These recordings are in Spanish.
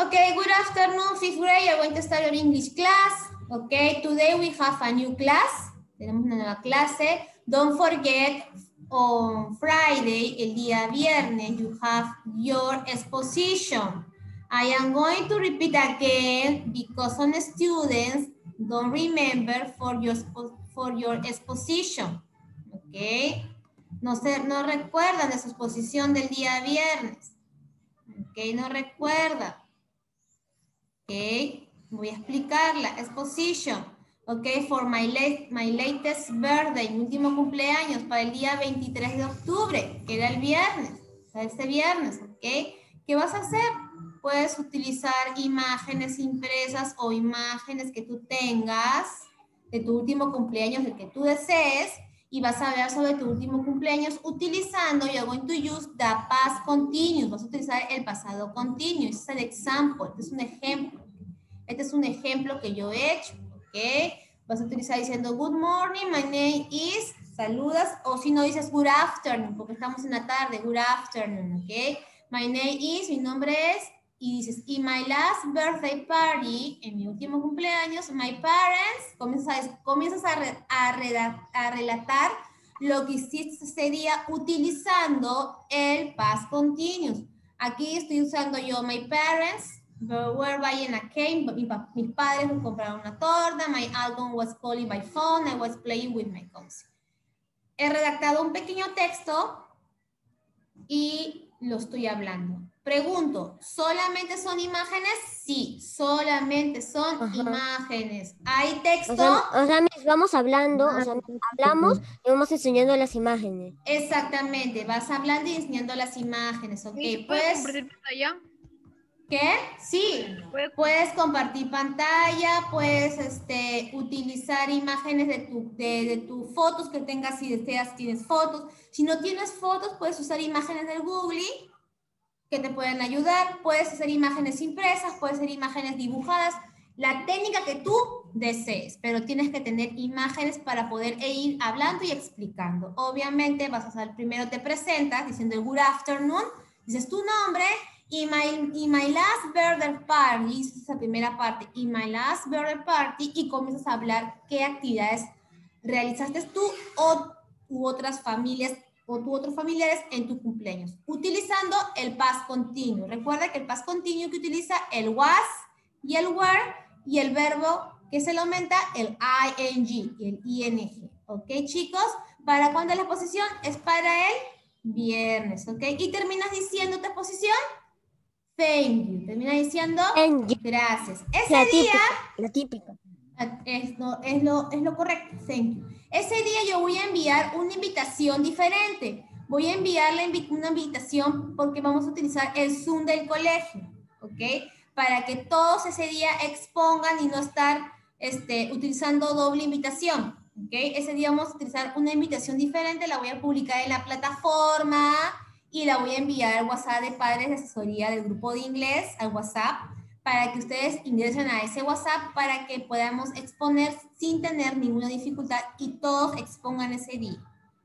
Okay, good afternoon, fifth grade. You're going to start your English class. Okay, today we have a new class. Tenemos una nueva clase. Don't forget, on Friday, el día viernes, you have your exposition. I am going to repeat again because some students don't remember for your, for your exposition. Okay. No, se, no recuerdan de su exposición del día viernes. Ok, no recuerda. Ok, voy a explicarla. Exposition. Ok, for my, late, my latest birthday, mi último cumpleaños, para el día 23 de octubre, que era el viernes, para este viernes, ok. ¿Qué vas a hacer? Puedes utilizar imágenes impresas o imágenes que tú tengas de tu último cumpleaños, el que tú desees, y vas a hablar sobre tu último cumpleaños utilizando, you're going to use the past continuous, vas a utilizar el pasado continuo, es el example, este es un ejemplo, este es un ejemplo que yo he hecho, ¿ok? Vas a utilizar diciendo good morning, my name is, saludas, o si no dices good afternoon, porque estamos en la tarde, good afternoon, ¿ok? My name is, mi nombre es, y dices, y my last birthday party, en mi último cumpleaños, my parents, comienzas, a, comienzas a, a, a, relatar lo que hiciste ese utilizando el past continuous. Aquí estoy usando yo, my parents were buying a cake, mi, mis padres me compraron una torta, my album was calling by phone, I was playing with my cousins. He redactado un pequeño texto y lo estoy hablando. Pregunto, ¿solamente son imágenes? Sí, solamente son Ajá. imágenes. ¿Hay texto? O sea, o sea, vamos hablando, o sea, hablamos y vamos enseñando las imágenes. Exactamente, vas hablando y enseñando las imágenes, ¿ok? ¿Sí, ¿Puedes compartir pantalla? ¿Qué? Sí, puedes compartir pantalla, puedes este, utilizar imágenes de tus de, de tu fotos que tengas si deseas, tienes fotos. Si no tienes fotos, puedes usar imágenes del Google que te pueden ayudar. Puedes hacer imágenes impresas, puedes hacer imágenes dibujadas, la técnica que tú desees, pero tienes que tener imágenes para poder ir hablando y explicando. Obviamente vas a hacer, primero te presentas diciendo good afternoon, dices tu nombre y my, y my last birthday party, esa primera parte, y my last birthday party y comienzas a hablar qué actividades realizaste tú o u otras familias o tu otros familiares en tus cumpleaños, utilizando el past continuo. Recuerda que el past continuo que utiliza el was y el were y el verbo que se lo aumenta el ing y el ing. ¿Ok, chicos? ¿Para cuándo la exposición? Es para el viernes, ¿ok? Y terminas diciendo tu exposición. Thank you. Terminas diciendo Thank you. gracias. Ese La día típica, la típica. es lo, es, lo, es lo correcto. Thank you. Ese día yo voy a enviar una invitación diferente. Voy a enviarle una invitación porque vamos a utilizar el Zoom del colegio, ¿ok? Para que todos ese día expongan y no estar este, utilizando doble invitación, ¿ok? Ese día vamos a utilizar una invitación diferente, la voy a publicar en la plataforma y la voy a enviar al WhatsApp de padres de asesoría del grupo de inglés, al WhatsApp, para que ustedes ingresen a ese WhatsApp para que podamos exponer sin tener ninguna dificultad y todos expongan ese día.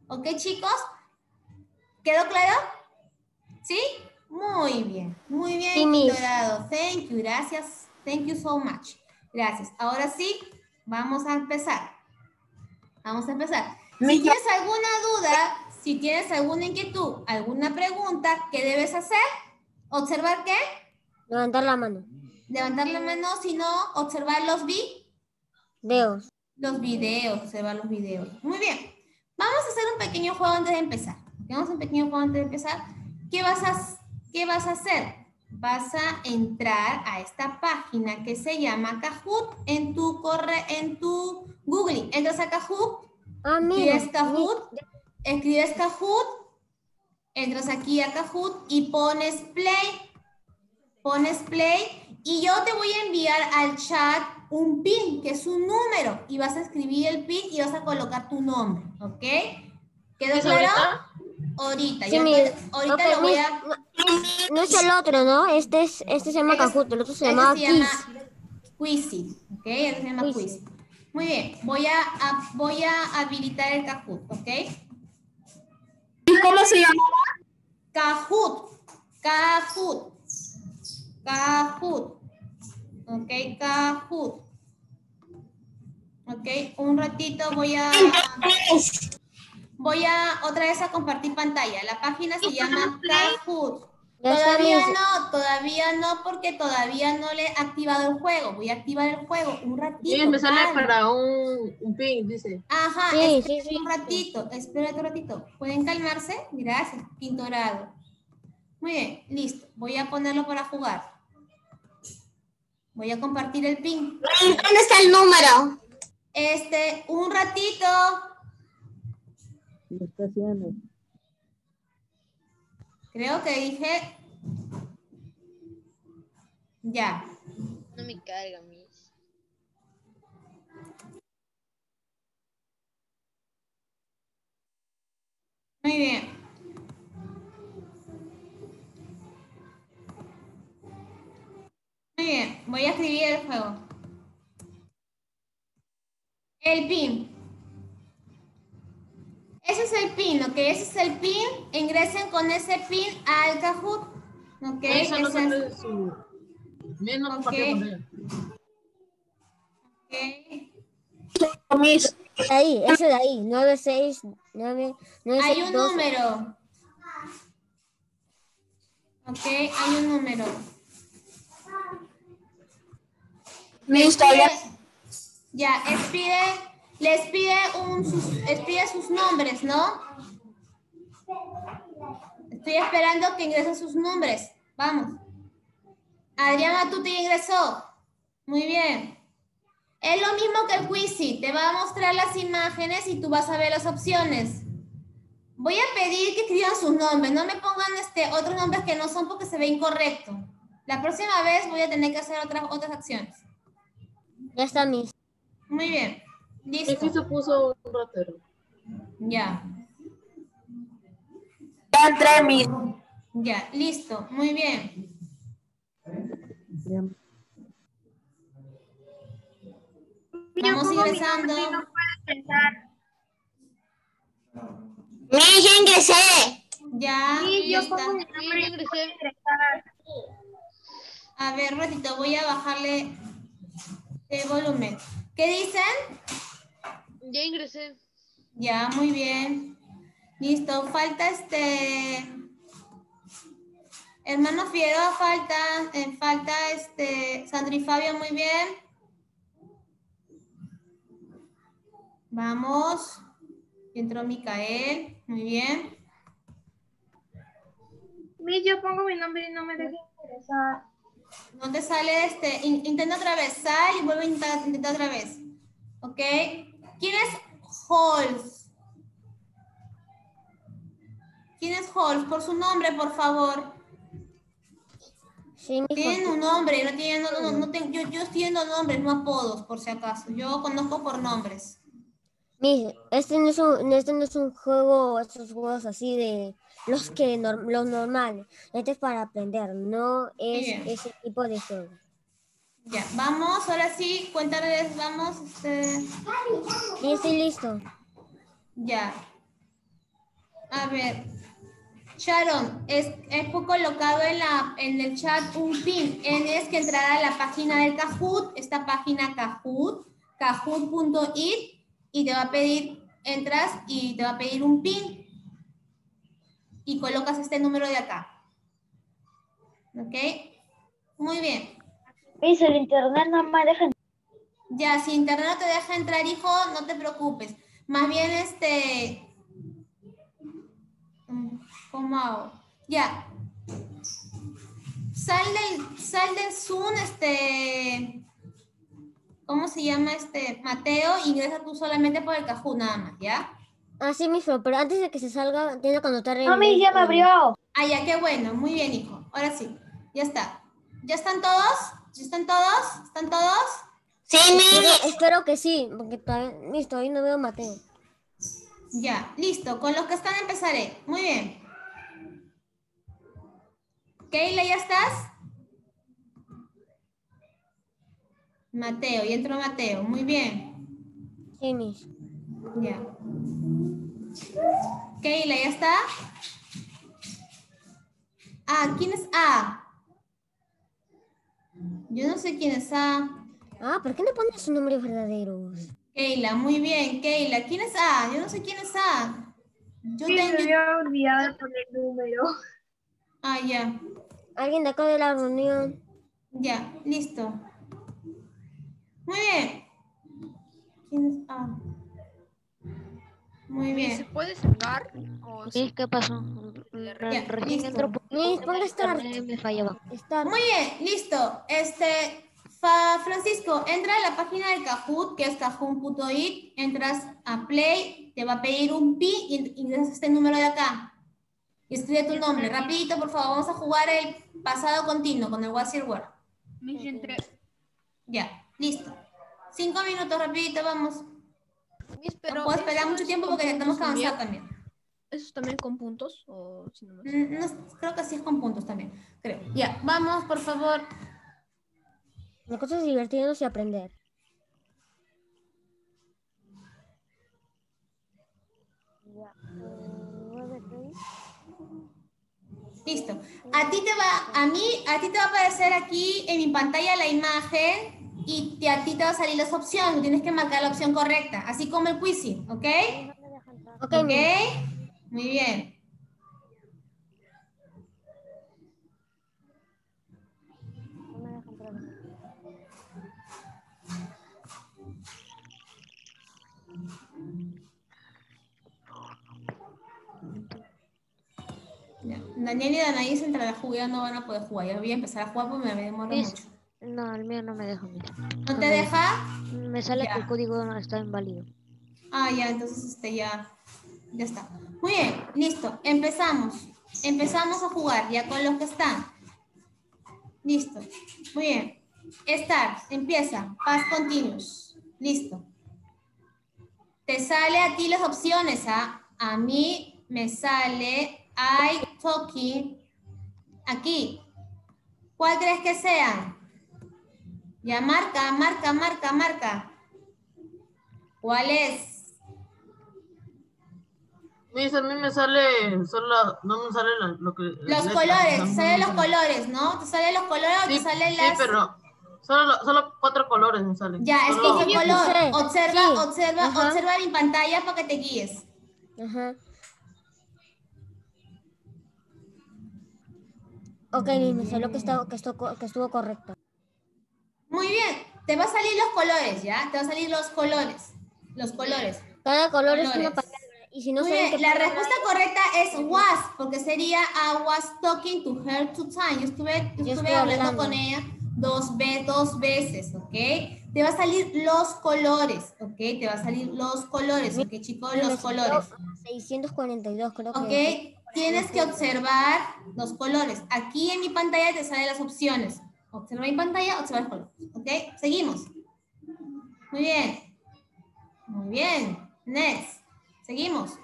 ¿Ok, chicos? ¿Quedó claro? ¿Sí? Muy bien, muy bien, Sí. Dorado. Thank you, gracias. Thank you so much. Gracias. Ahora sí, vamos a empezar. Vamos a empezar. Si tienes alguna duda, si tienes alguna inquietud, alguna pregunta, ¿qué debes hacer? ¿Observar qué? Levantar la mano. levantar la mano, sino observar los vi, Dedos. los videos, observar los videos. Muy bien. Vamos a hacer un pequeño juego antes de empezar. Vamos a hacer un pequeño juego antes de empezar. ¿Qué vas a, qué vas a hacer? Vas a entrar a esta página que se llama Kahoot en tu corre, en tu Google. Entras a Kahoot, Ah, mira. escribes Kahoot, escribes Kahoot, entras aquí a Kahoot y pones play. Pones play y yo te voy a enviar al chat un pin, que es un número, y vas a escribir el pin y vas a colocar tu nombre, ¿ok? ¿Quedó ¿Es claro? ahorita? Ahorita, Sí, yo mi- te- ahorita Ok, lo voy a... No, no es el otro, ¿no? Este, es, este se llama Este- Kahoot, el otro se este llama se llama. Quizzy, ¿ok? Este se llama. Quizzy. Muy bien, voy a, a- voy a habilitar el Kahoot, ¿ok? ¿Y cómo se llama? Kahoot, Kahoot. Kahoot. Ok, Kahoot. Ok, un ratito voy a... Voy a otra vez a compartir pantalla. La página se llama Kahoot. Todavía no, todavía no, porque todavía no le he activado el juego. Voy a activar el juego un ratito. Sí, me sale para un, un ping, dice. Ajá, Sí, espérate sí, sí, un ratito, espérate un ratito. ¿Pueden calmarse? Gracias, quinto grado. Muy bien, listo. Voy a ponerlo para jugar. Voy a compartir el pin. ¿Dónde está el número? Este, un ratito. Lo está haciendo. Creo que dije. Ya. No me carga, mis. Muy bien. Muy bien, voy a escribir el juego. El pin. Ese es el pin, ¿ok? Ese es el pin. Ingresen con ese pin al Kahoot. ¿Ok? Eso no es- su... Menos Ok. compartido con ella. ok. Ahí, ese de ahí, 969, Hay un número. Ok, hay un número. Todavía. pide- Ya, les pide, les pide, un, sus, les pide sus nombres, ¿no? Estoy esperando que ingresen sus nombres. Vamos. Adriana, tú te ingresó. Muy bien. Es lo mismo que el Quizzy. Te va a mostrar las imágenes y tú vas a ver las opciones. Voy a pedir que escriban sus nombres. No me pongan este, otros nombres que no son porque se ve incorrecto. La próxima vez voy a tener que hacer otras, otras acciones. Ya está, Miss. Muy bien. Listo. se puso un ratero. Ya. Ya entré, Miss. Ya. Listo. Muy bien. Vamos ingresando. Miss, ya ingresé. Ya. ya está. Sí, yo ingresé. A ver, ratito, voy a bajarle el volumen. ¿Qué dicen? Ya ingresé. Ya, muy bien. Listo. Falta este. Hermano Figueroa, falta. eh, falta este. Sandro y Fabio, muy bien. Vamos. Entró Micael. Muy bien. Miss, yo pongo mi nombre y no me deja ingresar. No te sale este. in- intenta otra vez. Sal y vuelve a intentar, intentar otra vez. ¿Ok? ¿Quién es Holz? ¿Quién es Holz? Por su nombre, por favor. Sí. Tienen un nombre, no tienen, no, no, no tengo- yo, yo estoy viendo nombres, no apodos, por si acaso. Yo conozco por nombres. Miss, este no es un, este no es un juego, esos juegos así de los que los normales. Este es para aprender, no es ese tipo de juego. Ya, vamos, ahora sí, cuéntales, vamos, este, Sí, estoy listo. ya. A ver, Sharon, es, es colocado en, la, en el chat un pin. Tienes que entrar a la página del Kahoot, esta página Kahoot, kahoot.it, y te va a pedir, entras y te va a pedir un pin. Y colocas este número de acá. ¿Ok? Muy bien. Miss, el internet no me deja Ya, si internet no te deja entrar, hijo, no te preocupes. Más bien, este... mm, ¿Cómo hago? Ya. Sal del, sal del Zoom, este... ¿Cómo se llama este? Mateo, ingresa tú solamente por el Cajú, nada más, ¿ya? Ah, sí, Miss, pero antes de que se salga, tiene que anotar el... Miss, ya me abrió. Ah, ya, qué bueno. Muy bien, hijo. Ahora sí. Ya está. ¿Ya están todos? ¿Ya están todos? ¿Están todos? Sí, Espero, espero que sí, porque todavía, Miss, todavía no veo a Mateo. Ya, listo. Con los que están empezaré. Muy bien. Keila, ¿ya estás? Mateo, y entró Mateo. Muy bien. Sí, Miss. Ya. Keila, ¿ya está? Ah, ¿quién es A? Yo no sé quién es A. Ah, ¿por qué no pones sus nombres verdaderos? Keila, muy bien, Keila. ¿Quién es A? Yo no sé quién es A. Yo Sí, tengo... me había olvidado de poner número. Ah, ya. Alguien de acá de la reunión. Ya, listo. Muy bien. ¿Quién es A? Muy ¿Se bien. puede sacar? O Miss, ¿qué pasó? Recién entró start. me fallaba. Muy bien, listo. Este, Fa- Francisco, entra a la página del Kahoot, que es kahoot.it, entras a Play, te va a pedir un pi y ingresas este número de acá. Y escribe tu nombre. Rapidito, por favor, vamos a jugar el pasado continuo con el What's Your Word. Ya, listo. Cinco minutos, rapidito, vamos. Miss, no puedo esperar mucho tiempo porque tenemos que avanzar también. ¿Eso es también con puntos o sin nomás? Mm, no, creo que sí es con puntos también, creo. Ya, vamos, por favor. La cosa es divertirnos y aprender. Listo. A ti te va, a mí, a ti te va a aparecer aquí en mi pantalla la imagen y te- a ti te va a salir las opciones. Tienes que marcar la opción correcta, así como el quizzing, ¿ok? Ok, ¿Ok? Miss. Muy bien. Daniel y Danaís entre la jugada no van a poder jugar. Ya voy a empezar a jugar porque me demoro mucho. No, el mío no me deja. ¿No te deja? Me sale Ya. que el código no está inválido. Ah, ya, entonces este ya, ya está. Muy bien, listo. Empezamos. Empezamos a jugar ya con los que están. Listo. Muy bien. Start, empieza. Past continuous. Listo. Te sale a ti las opciones, ¿ah? A mí me sale I talking aquí. ¿Cuál crees que sean? Ya marca, marca, marca, marca. ¿Cuál es? Miss, a mí me sale solo, no me sale la- lo que... Los letras, colores, no te salen los colores, ¿no? Te salen los colores o Sí, te salen sí, las... pero solo, lo- solo cuatro colores me salen. Ya, Solo- escoge color. Observa, Sí. observa, Ajá. observa mi pantalla para que te guíes. Ajá. Ok, me salió que, está, que, estuvo, que estuvo correcto. Muy bien, te va a salir los colores, ¿ya? Te va a salir los colores. Los colores. Cada color es una Colores. palabra. Y si no Muy saben bien, qué la respuesta correcta es was, porque sería I was talking to her two times. Yo estuve, yo Yo estuve estuve hablando hablando. con ella dos, ve- dos veces, ¿ok? Te va a salir los colores, ¿ok? Te va a salir los colores, ¿ok, chicos? Los colores. 642 creo que. ¿Ok? Tienes que observar los colores. Aquí en mi pantalla te salen las opciones. Observa mi pantalla, observa los colores. ¿Ok? Seguimos. Muy bien. Muy bien. Next. Seguimos.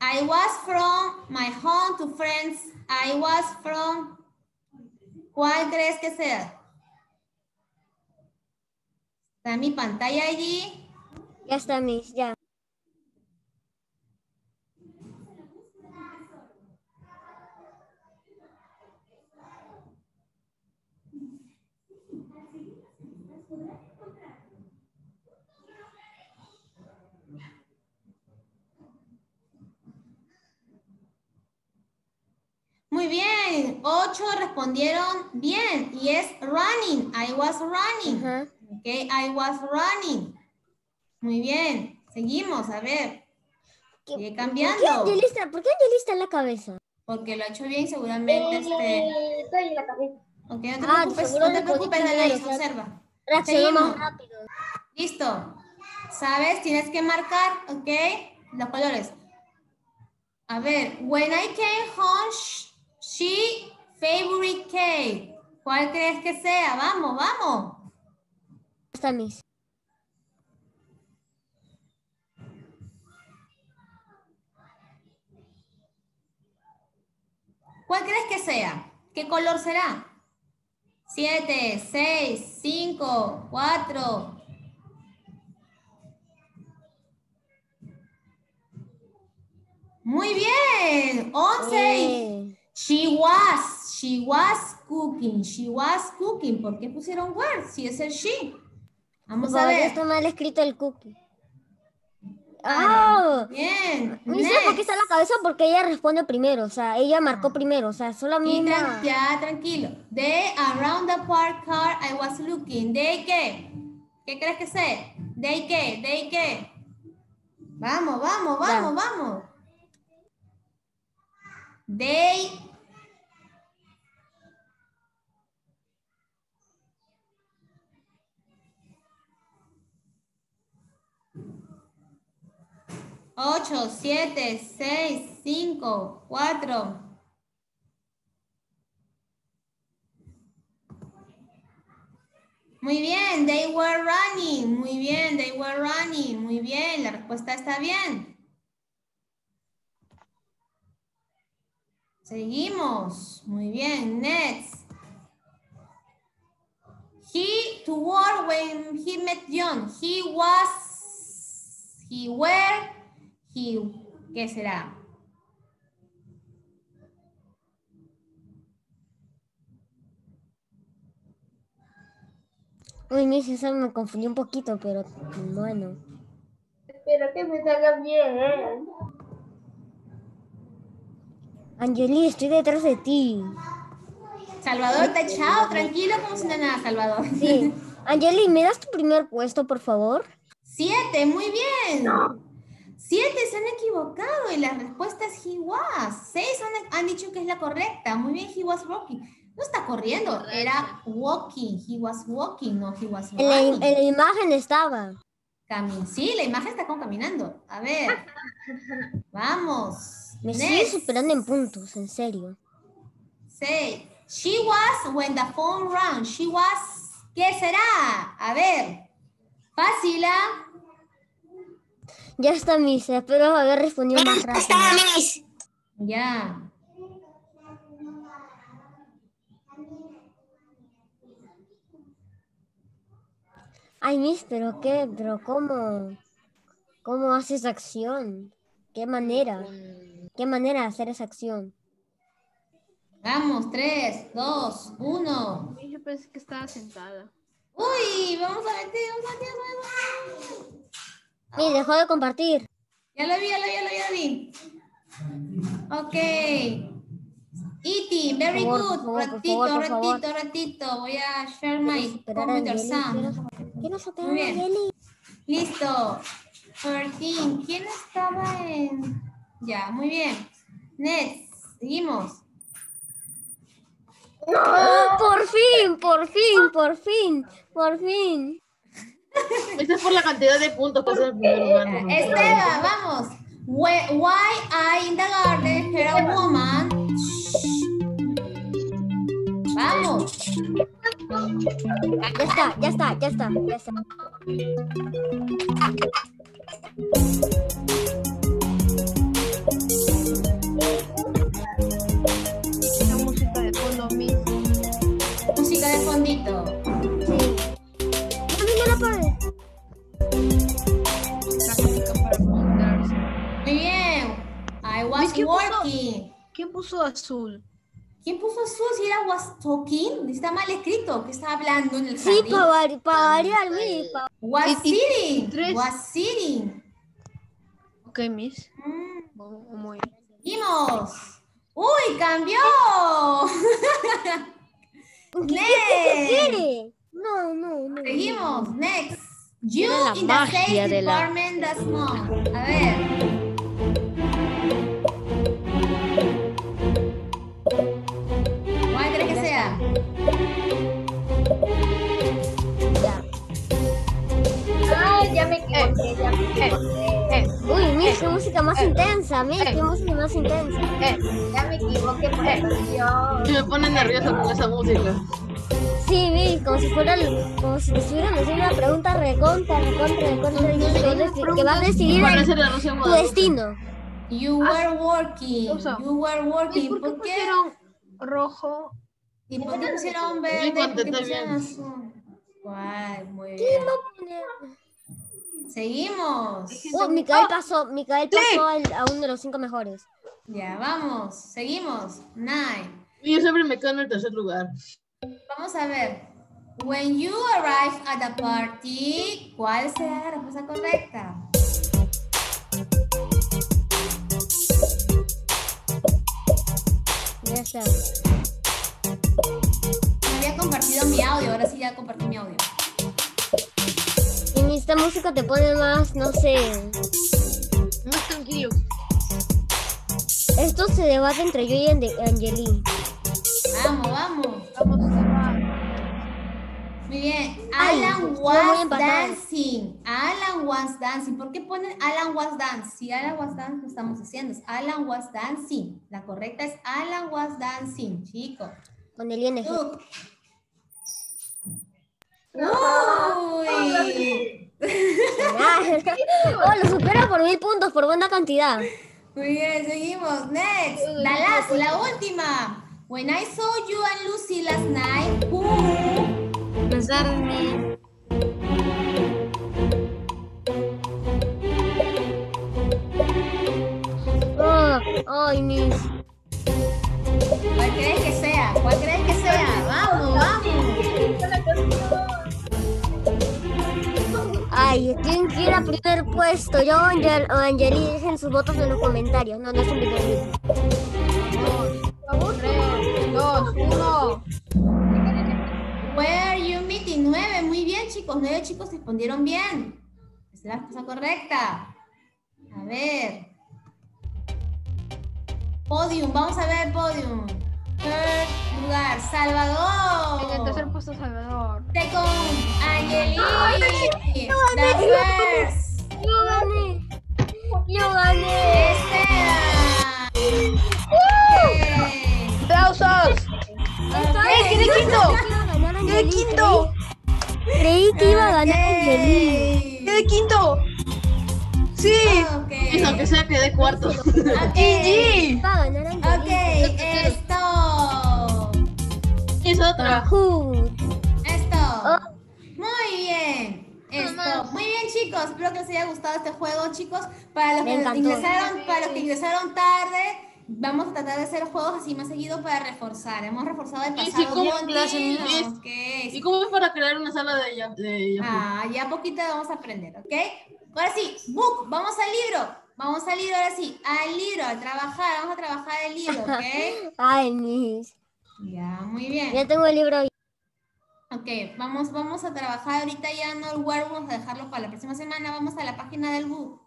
I was from my home to friends. I was from... ¿Cuál crees que sea? Está mi pantalla allí. Ya está, Miss, ya. Muy bien, ocho respondieron bien y es running. I was running. Ajá. Ok, I was running. Muy bien, seguimos, a ver. ¿Qué- Sigue ¿Por qué cambiando. Angelista? ¿Por qué Angelista en la cabeza? Porque lo ha hecho bien seguramente. Este... Eh, estoy en la cabeza. Ok, no te Ah, preocupes, no te preocupes, Anaís, observa. Reaccionó más Seguimos. rápido. Listo. ¿Sabes? Tienes que marcar, ¿ok? Los colores. A ver, when I came home, she favorite cake. ¿Cuál crees que sea? Vamos, vamos. Miss. ¿Cuál crees que sea? ¿Qué color será? Siete, seis, cinco, cuatro. Muy bien. Once. Eh, She was, she was cooking. She was cooking. ¿Por qué pusieron were? Si es el she. Vamos a Por ver. está mal escrito el cookie. ¡Ah! Bien. No sé por qué está en la cabeza porque ella responde primero, o sea, ella marcó primero, o sea, a tran- ya, tranquilo. They around the park car I was looking. They qué? ¿Qué crees que sea? They qué? They qué? Vamos, vamos, Ya. vamos, vamos. They Ocho, siete, seis, cinco, cuatro. Muy bien, they were running. Muy bien, they were running. Muy bien, la respuesta está bien. Seguimos. Muy bien, next. He to work when he met John. He was, he were, he, ¿qué será? Uy, Miss, eso me confundió un poquito, pero bueno. Espero que me salga bien. Angeli, estoy detrás de ti. Salvador está echado, tranquilo, como si nada, Salvador. Sí. Angeli, ¿me das tu primer puesto, por favor? Siete, muy bien. Siete se han equivocado y la respuesta es he was. Seis han, han dicho que es la correcta. Muy bien, he was walking. No está corriendo, era walking. He was walking, no he was En la, running. en la imagen estaba. Sí, la imagen está como caminando. A ver. Vamos. Me sigue superando en puntos, en serio. Say, she was when the phone rang. She was, ¿qué será? A ver. Fácil, ¿ah? Ya está, Miss. Espero haber respondido más rápido. Estaba Miss. Ya. Ay, Miss, ¿pero qué? ¿Pero cómo? ¿Cómo hace esa acción? ¿Qué manera? ¿Qué manera de hacer esa acción? Vamos, tres, dos, uno. Yo pensé que estaba sentada. Uy, vamos a meter, vamos a meter, vamos a dejó de compartir. Ya lo vi, ya lo vi, ya lo vi, ya lo vi. Ok. Iti, very Por good. favor, favor, ratito, favor. ratito, ratito. Voy a share my computer sound. Quiero superar Muy bien. Listo. 13. ¿Quién estaba en...? Ya, muy bien. Next. Seguimos. Por fin, por fin, por fin, por fin. Esa es por la cantidad de puntos que el primer lugar. vamos. Why, why I in the garden hear a woman? Vamos. Ya está, ya está, ya está, ya está. Música de. Música fondito. Sí. Mí no la música para. Muy bien. I was working. ¿Quién puso azul? ¿Quién puso azul si era was talking? Está mal escrito. ¿Qué estaba hablando en el Sí, jardín? para vari- pa variar, pa- Was sitting. Was sitting. Ok, Miss. Mm, Seguimos. ¡Uy, cambió! ¿Qué Next. No, no, no. Seguimos. Next. You la in the sales de la- department das month. A ver. ¿Cuál crees que sea? Ya. Ay, ya me equivoqué, ya me equivoqué. Uy, Miss, qué música más intensa, Miss, qué música más intensa. Ya me equivoqué por. Y me pone nerviosa con esa música. Sí, Miss, como si fuera, como si te estuvieran haciendo una pregunta recontra, recontra, recontra, difícil, que va a decidir tu destino. You were working. Usa. You were working. ¿por qué ¿Por qué? pusieron rojo? ¿Y por qué pusieron verde? ¿Por qué pusieron azul? ¿Cuál? Muy bien. Seguimos. Oh, Micael pasó, Micael pasó al- a uno de los cinco mejores. Ya, vamos. Seguimos. Nine. Y yo siempre me quedo en el tercer lugar. Vamos a ver. When you arrive at the party, ¿cuál será la respuesta correcta? Ya está. No había compartido mi audio, ahora sí ya compartí mi audio. Esta música te pone más, no sé. Más tranquilo. Esto se debate entre yo y Angeli. Vamos, vamos. Vamos a salvar. Muy bien. Alan was dancing. Alan was dancing. ¿Por qué ponen Alan was dancing? Si Alan was dancing, lo estamos haciendo. Es Alan was dancing. La correcta es Alan was dancing, chicos. Con el ING. Uy. Oh, lo supera por mil puntos, por buena cantidad. Muy bien, seguimos. Next. La last, la última. When I saw you and Lucy last night, who? Oh, ay, mis. ¿Cuál crees que sea? ¿Cuál crees Ay, ¿quién quiera primer puesto? Yo o Angel, o Angeli, dejen sus votos en los comentarios. No, no es un video. Tres, dos, uno. Where are you meeting? Nueve, muy bien chicos, nueve chicos respondieron bien. Es la respuesta correcta. A ver. Podium, vamos a ver podium. Third lugar, Salvador. En el tercer puesto Salvador. Second, Angeli. The first, Yo gané. Yo gané. Esteban. Ok. ¡Aplausos! Ok. quedé quinto! ¡Qué ¡Quedé quinto! Creí que iba a ganar Angeli. Ok. ¡Quedé quinto! ¡Sí! Ok. Y aunque sea que de cuarto. Ok. ¡GG! Va a ganar Angeli. Ok. Es. Esto. Oh. Muy bien. Esto. Muy bien, chicos. Espero que les haya gustado este juego, chicos. Para los Me que encantó. ingresaron, para los que ingresaron tarde, vamos a tratar de hacer juegos así más seguido para reforzar. Hemos reforzado el Sí, sí, pasado ¿cómo clase, Dino, Miss? ok. ¿Y cómo es para crear una sala de ella? De Yahoo? Ah, ya poquito vamos a aprender, ¿ok? Ahora sí, book, vamos al libro. Vamos al libro, ahora sí, al libro, a trabajar, vamos a trabajar el libro, ¿ok? Ay, mis. Ya, muy bien. Ya tengo el libro ahí. Ok, vamos, vamos a trabajar ahorita ya no el Word, vamos a dejarlo para la próxima semana. Vamos a la página del book.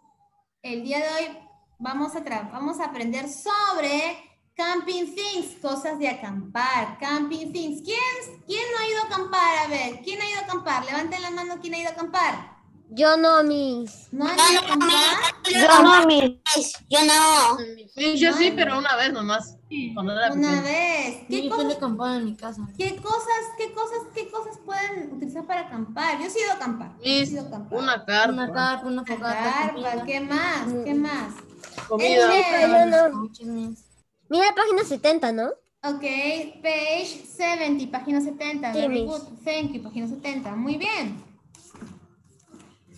El día de hoy vamos a, tra- vamos a aprender sobre camping things, cosas de acampar, camping things. ¿Quién, ¿Quién no ha ido a acampar? A ver, ¿quién ha ido a acampar? Levanten la mano, ¿quién ha ido a acampar? Yo no, mis. ¿No han ido a acampar? Yo no, mi. Yo no. Sí, yo sí, pero una vez nomás. Cuando era Una vez. ¿Qué cosas, acampar en mi casa. qué cosas, qué cosas, qué cosas pueden utilizar para acampar? Yo he ido a acampar. He Mis, ido a acampar. una carpa, Una carpa, una fogata. carpa, ¿qué más? ¿Qué más? comida. Mira la página 70, ¿no? Ok, page 70, página 70. Sí, Very good. Thank you, página 70. Muy bien.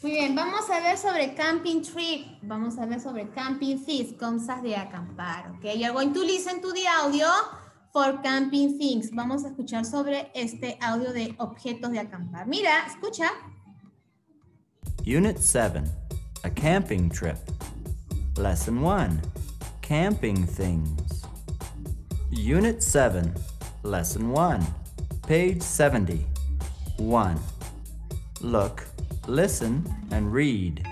Muy bien, vamos a ver sobre camping trip. Vamos a ver sobre camping things, cosas de acampar. Ok, you're going to listen to the audio for camping things. Vamos a escuchar sobre este audio de objetos de acampar. Mira, escucha. Unit 7 A Camping Trip. Lesson 1 Camping Things. Unit 7, Lesson 1, page 70. 1. Look, listen, and read.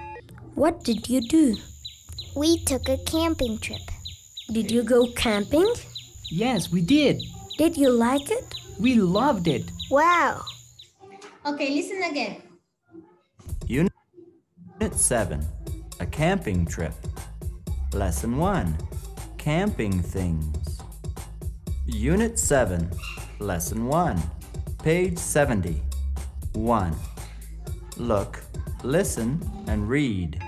What did you do? We took a camping trip. Did you go camping? Yes, we did. Did you like it? We loved it. Wow. Ok, listen again. Unit 7 A Camping Trip. Lesson 1 Camping Things. Unit 7, Lesson 1, page 70. 1. Look, listen, and read.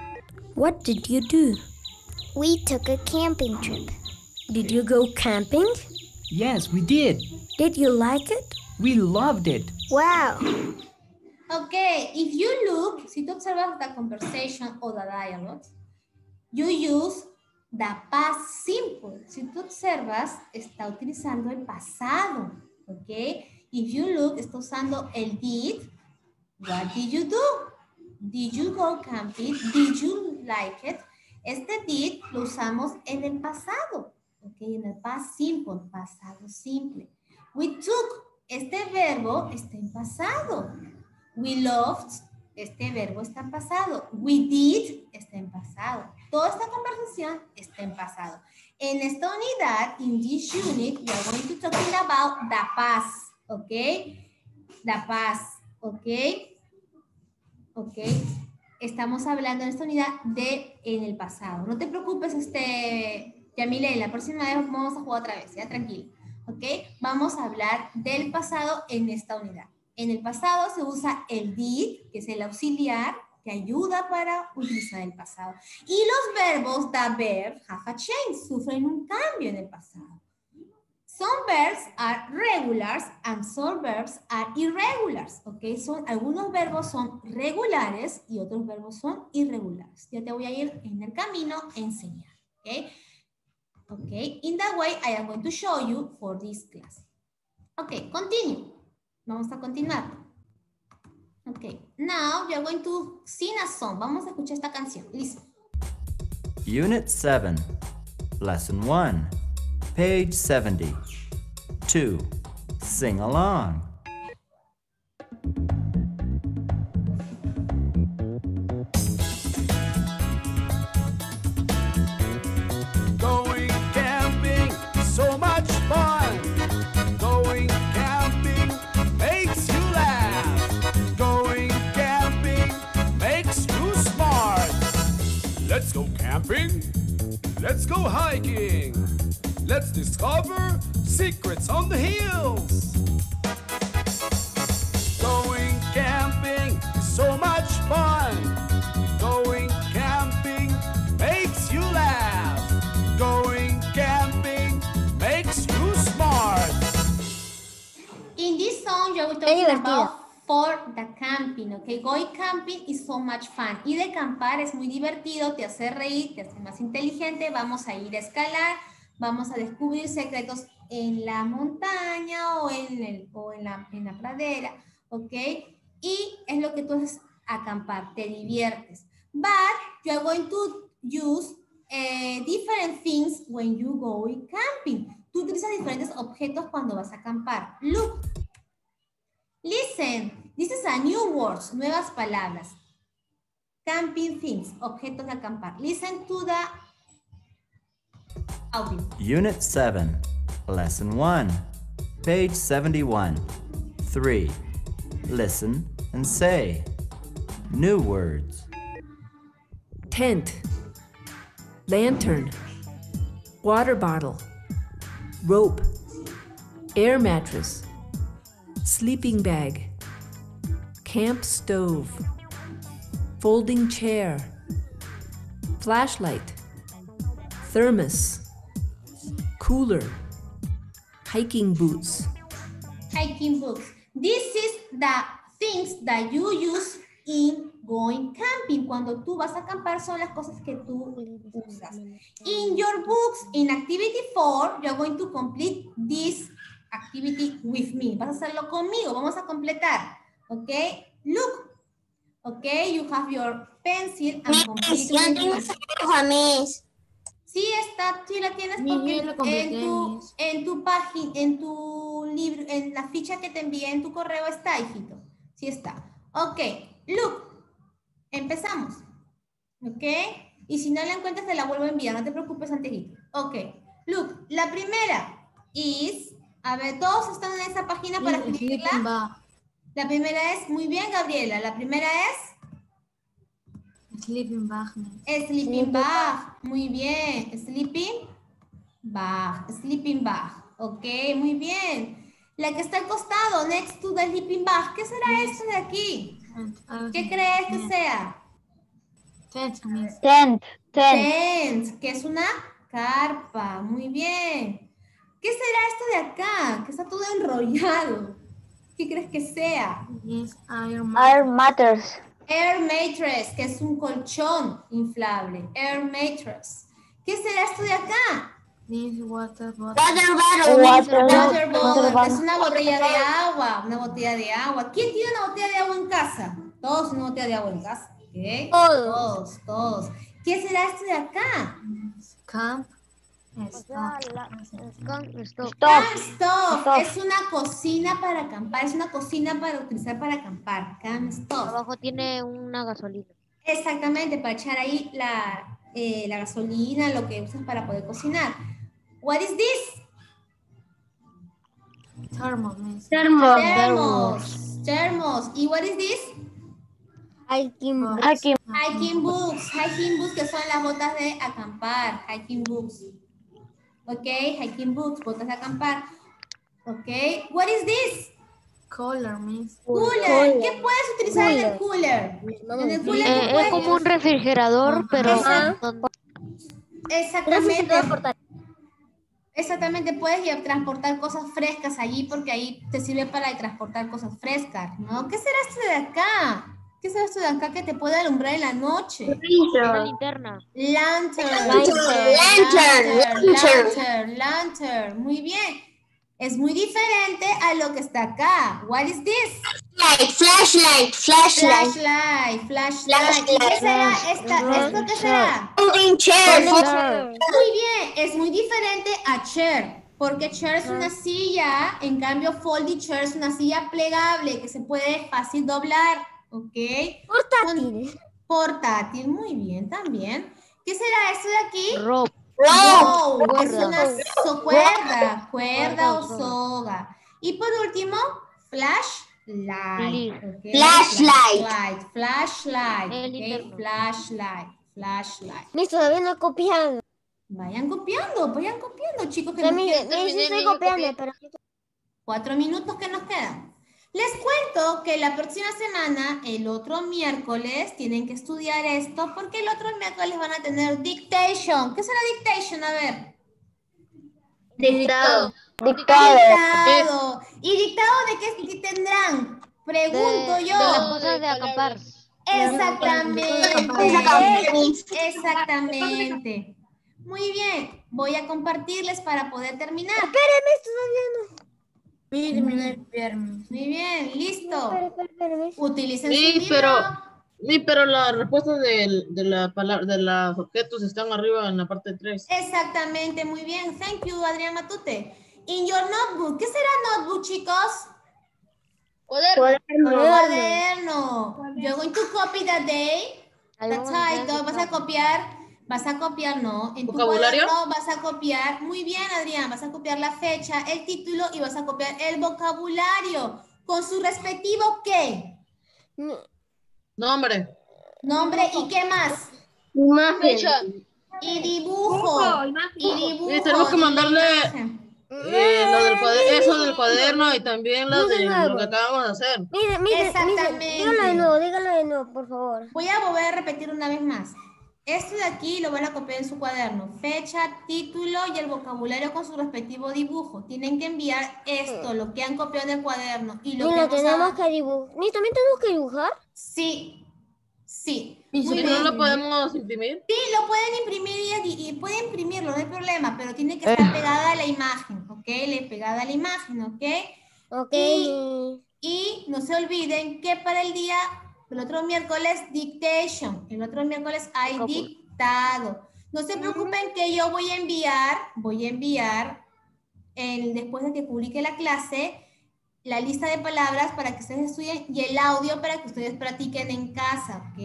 What did you do? We took a camping trip. Did you go camping? Yes, we did. Did you like it? We loved it. Wow. Ok, if you look, si tú observas the conversation or the dialogue, you use the past simple. Si tú observas, está utilizando el pasado, ¿ok? If you look, está usando el did. What did you do? Did you go camping? Did you like it? Este did lo usamos en el pasado, ¿ok? En el past simple, pasado simple. We took, este verbo está en pasado. We loved, este verbo está en pasado. We did, está en pasado. Toda esta conversación está en pasado. En esta unidad, in this unit, we are going to talking about the past, ¿ok? The past, ¿ok? ¿Ok? Estamos hablando en esta unidad de en el pasado. No te preocupes, este, Yamile, la próxima vez vamos a jugar otra vez, ya tranquilo. ¿Ok? Vamos a hablar del pasado en esta unidad. En el pasado se usa el did, que es el auxiliar, que ayuda para utilizar el pasado. Y los verbos, the verb, have a change, sufren un cambio en el pasado. Some verbs are regulars and some verbs are irregulars. ¿Ok? Son, algunos verbos son regulares y otros verbos son irregulares. Ya te voy a ir en el camino a enseñar. ¿Ok? ¿Ok? In that way, I am going to show you for this class. Ok, continue. Vamos a continuar. Ok, now we are going to sing a song. Vamos a escuchar esta canción. Listen. Unit 7, Lesson 1, page 70. 2. Sing along. Going camping, so much fun. Going camping makes you laugh. Going camping makes you smart. Let's go camping. Let's go hiking. Let's discover secrets on the hills. Going camping is so much fun. Going camping makes you laugh. Going camping makes you smart. In this song, Es talking about for the camping, ¿ok? Going camping is so much fun. Ir de acampar es muy divertido, te hace reír, te hace más inteligente. Vamos a ir a escalar, vamos a descubrir secretos en la montaña o en, el, o en, la, en la pradera, ¿ok? Y es lo que tú haces acampar, te diviertes. But you are going to use eh, different things when you go camping. Tú utilizas diferentes objetos cuando vas a acampar. Look, listen, this is a new words, nuevas palabras. Camping things, objetos de acampar. Listen to the audio. Unit 7, Lesson 1, page 71. 3. Listen and say. New words. tent, lantern, water bottle, rope, air mattress, sleeping bag, camp stove, folding chair, flashlight, thermos, cooler, hiking boots. hiking boots. This is the things that you use in going camping. Cuando tú vas a acampar son las cosas que tú usas. In your books, in activity 4, you're going to complete this activity with me. Vas a hacerlo conmigo. Vamos a completar. Ok, Look. Ok, You have your pencil and complete yo with tengo me. ese dibujo, Miss. Sí, está, sí la tienes porque en tu, en tu página, en tu libro, en la ficha que te envié en tu correo está, hijito. Sí está. Ok, look, empezamos. Ok, y si no la encuentras te la vuelvo a enviar, no te preocupes, Antejito. Ok, look, la primera is, a ver, todos están en esa página para escribirla. La primera es, muy bien, Gabriela, la primera es... Sleeping bag. Sleeping bag, muy bien. Sleeping bag, sleeping bag. Ok, muy bien. La que está al costado, next to the sleeping bag. ¿Qué será esto de aquí? ¿Qué crees que sea? Tent. Tent, Tent, que es una carpa. Muy bien. ¿Qué será esto de acá? Que está todo enrollado. ¿Qué crees que sea? Yes, Iron Air Matters. Air mattress, que es un colchón inflable. Air mattress. ¿Qué será esto de acá? Water bottle. Water bottle. Water es una botella de agua, una botella de agua. ¿Quién tiene una botella de agua en casa? Todos una botella de agua en casa. Todos. Todos, todos. ¿Qué será esto de acá? Camp. Camp stove. Es una cocina para acampar, es una cocina para utilizar para acampar. Camp stove. Abajo tiene una gasolina. Exactamente, para echar ahí la, eh, la gasolina, lo que usas para poder cocinar. What is this? Thermos. Thermos. Thermos. Thermos. ¿Y what is this? Hiking. Aquí. Hiking books. Hiking books que son las botas de acampar. Hiking books. Ok, hiking books, botas de acampar. Ok, what is this? Cooler, miss. Cooler. ¿Qué puedes utilizar en el cooler? En el cooler, ¿qué Eh, puedes? es como un refrigerador, pero Exactamente. Exactamente, puedes llevar- transportar cosas frescas allí porque ahí te sirve para transportar cosas frescas, ¿no? ¿Qué será esto de acá? ¿Qué será esto de acá que te puede alumbrar en la noche? una linterna. Lantern. Lantern, Lantern. lantern. Muy bien. Es muy diferente a lo que está acá. What is this? Light, flashlight, flashlight. Flashlight. Flashlight. ¿Y qué será esta? ¿Esto qué será? Folding chair. Muy bien, es muy diferente a chair, porque chair es una silla, en cambio folding chair es una silla plegable que se puede fácil doblar, ¿ok? Portátil. Portátil, muy bien también. ¿Qué será esto de aquí? Rope. Es una so- cuerda, cuerda o soga. Y por último, flashlight. Flashlight. Flashlight, flashlight. Flashlight, flashlight. Miss, todavía no he copiado. Vayan copiando, vayan copiando, chicos. Que O sea, nos estoy copiando, pero Cuatro minutos que nos quedan. Les cuento que la próxima semana, el otro miércoles, tienen que estudiar esto porque el otro miércoles van a tener dictation. ¿Qué será dictation? A ver. Dictado. Dictado. ¿Y dictado de qué tendrán? De, Pregunto de yo. las cosas de acampar. Exactamente. Exactamente. Muy bien. Voy a compartirles para poder terminar. Terminar viernes. Muy bien, listo. Utilicen su Sí, libro. pero, sí, pero las respuestas del- de, la palabra, de los objetos están arriba en la parte 3. Exactamente, muy bien. Thank you, Adrián Matute. In your notebook. ¿Qué será notebook, chicos? Cuaderno. You're going to copy the day. The title. Vas a copiar. Vas a copiar, ¿no? En tu ¿Vocabulario? cuaderno vas a copiar. Muy bien, Adrián. Vas a copiar la fecha, el título y vas a copiar el vocabulario. Con su respectivo qué? Nombre. Nombre y qué más. Imagen. Y dibujo. Y dibujo. Sí, tenemos que mandarle eh, lo del cuaderno, eso del cuaderno y también lo de lo que acabamos de hacer. Mire, mire, Exactamente. mire, dígalo de nuevo, dígalo de nuevo, por favor. Voy a volver a repetir una vez más. Esto de aquí lo van a copiar en su cuaderno. Fecha, título y el vocabulario con su respectivo dibujo. Tienen que enviar esto, lo que han copiado en el cuaderno. Y lo que tenemos a- que dibujar. Ni también tenemos que dibujar. Sí, sí. Y Muy ¿Y bien. no lo podemos imprimir? Sí, lo pueden imprimir y, y pueden imprimirlo, no hay problema, pero tiene que estar pegada a la imagen, ¿ok? Le pegada a la imagen, ¿ok? Ok. Y- Y no se olviden que para el día, el otro miércoles, dictation. El otro miércoles hay dictado. No se preocupen que yo voy a enviar, voy a enviar, el- después de que publique la clase, la lista de palabras para que ustedes estudien y el audio para que ustedes practiquen en casa, ¿ok?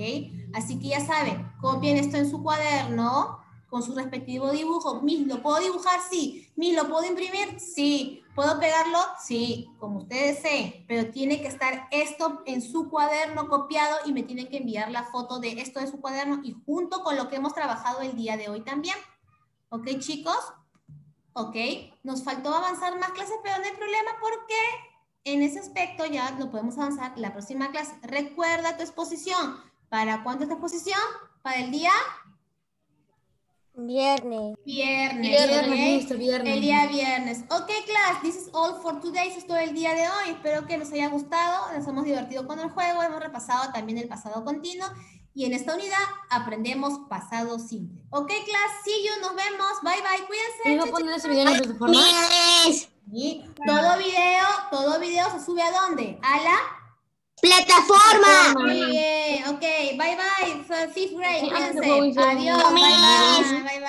Así que ya saben, copien esto en su cuaderno con su respectivo dibujo. Mis, ¿lo puedo dibujar? Sí. Mis, ¿lo puedo imprimir? Sí. ¿Puedo pegarlo? Sí, como ustedes deseen. Pero tiene que estar esto en su cuaderno copiado y me tienen que enviar la foto de esto de su cuaderno y junto con lo que hemos trabajado el día de hoy también. ¿Ok, chicos? ¿Ok? Nos faltó avanzar más clases, pero no hay problema porque en ese aspecto ya lo podemos avanzar la próxima clase. Recuerda tu exposición. ¿Para cuándo es tu exposición? ¿Para el día? Viernes. Viernes. Viernes, viernes. El día viernes. Ok, class, this is all for today. Eso es todo el día de hoy. Espero que nos haya gustado. Nos hemos divertido con el juego. Hemos repasado también el pasado continuo. Y en esta unidad aprendemos pasado simple. Ok, class, see you, nos vemos. Bye, bye, cuídense. ¿Iba a Chao, poner ese video en la plataforma? Sí. Todo video, todo video se sube a dónde? A la Plataforma. Muy bien, ok, bye bye, fifth grade, Adiós, bye bye, bye bye.